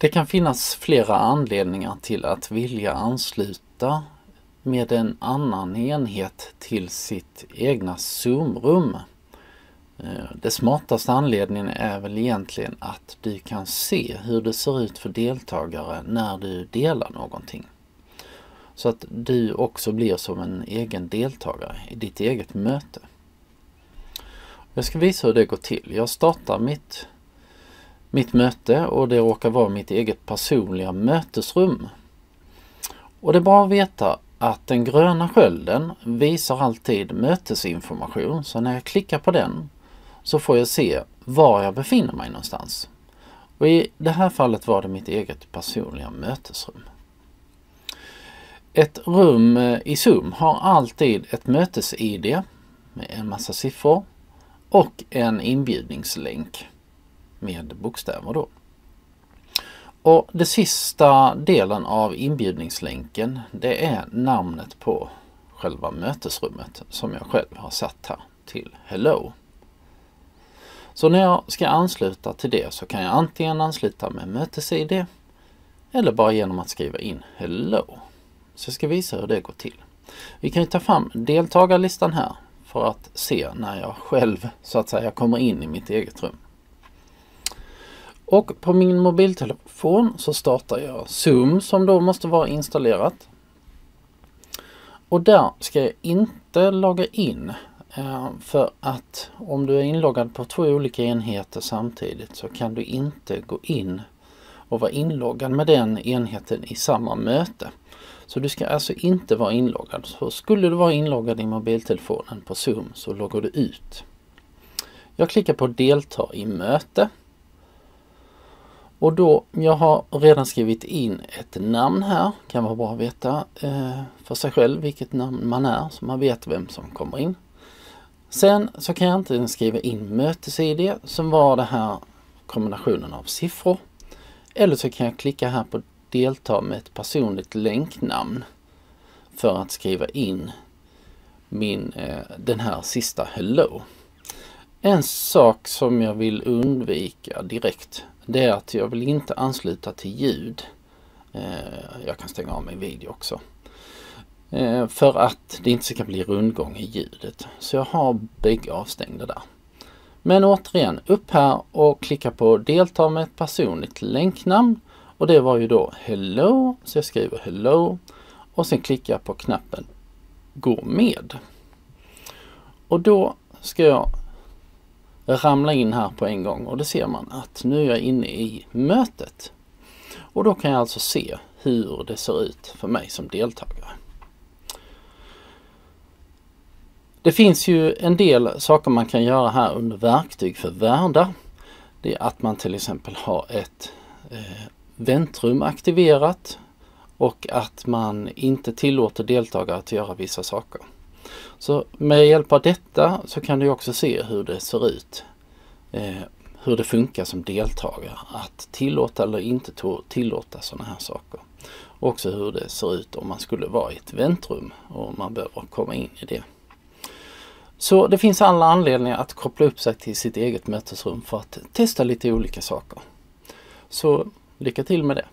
Det kan finnas flera anledningar till att vilja ansluta med en annan enhet till sitt egna Zoom-rum. Eh, det smartaste anledningen är väl egentligen att du kan se hur det ser ut för deltagare när du delar någonting. Så att du också blir som en egen deltagare i ditt eget möte. Jag ska visa hur det går till. Jag startar mitt, mitt möte och det råkar vara mitt eget personliga mötesrum. Och det är bra att veta att den gröna skölden visar alltid mötesinformation. Så när jag klickar på den så får jag se var jag befinner mig någonstans. Och I det här fallet var det mitt eget personliga mötesrum. Ett rum eh, i Zoom har alltid ett mötes-id med en massa siffror och en inbjudningslänk med bokstäver då. Och det sista delen av inbjudningslänken det är namnet på själva mötesrummet som jag själv har satt här till Hello. Så när jag ska ansluta till det så kan jag antingen ansluta med mötes-id eller bara genom att skriva in Hello. Så jag ska visa hur det går till. Vi kan ta fram deltagarlistan här för att se när jag själv så att säga kommer in i mitt eget rum. Och på min mobiltelefon så startar jag Zoom som då måste vara installerat. Och där ska jag inte logga in eh, för att om du är inloggad på två olika enheter samtidigt så kan du inte gå in och vara inloggad med den enheten i samma möte. Så du ska alltså inte vara inloggad. Så skulle du vara inloggad i mobiltelefonen på Zoom så loggar du ut. Jag klickar på delta i möte. Och då, jag har redan skrivit in ett namn här, kan vara bra att veta eh, för sig själv vilket namn man är så man vet vem som kommer in. Sen så kan jag inte skriva in mötes-id som var det här kombinationen av siffror. Eller så kan jag klicka här på delta med ett personligt länknamn för att skriva in min, eh, den här sista Hello. En sak som jag vill undvika direkt det är att jag vill inte ansluta till ljud. Eh, jag kan stänga av min video också. Eh, för att det inte ska bli rundgång i ljudet. Så jag har bägge avstängda där. Men återigen, upp här och klicka på delta med ett personligt länknamn och det var ju då Hello, så jag skriver Hello och sen klickar jag på knappen Gå med. Och då ska jag ramla in här på en gång och då ser man att nu är jag inne i mötet. Och då kan jag alltså se hur det ser ut för mig som deltagare. Det finns ju en del saker man kan göra här under verktyg för värdar. Det är att man till exempel har ett eh, väntrum aktiverat och att man inte tillåter deltagare att göra vissa saker. Så med hjälp av detta så kan du också se hur det ser ut. Eh, hur det funkar som deltagare att tillåta eller inte tillåta sådana här saker. Och också hur det ser ut om man skulle vara i ett väntrum och man behöver komma in i det. Så det finns alla anledningar att koppla upp sig till sitt eget mötesrum för att testa lite olika saker. Så lycka till med det!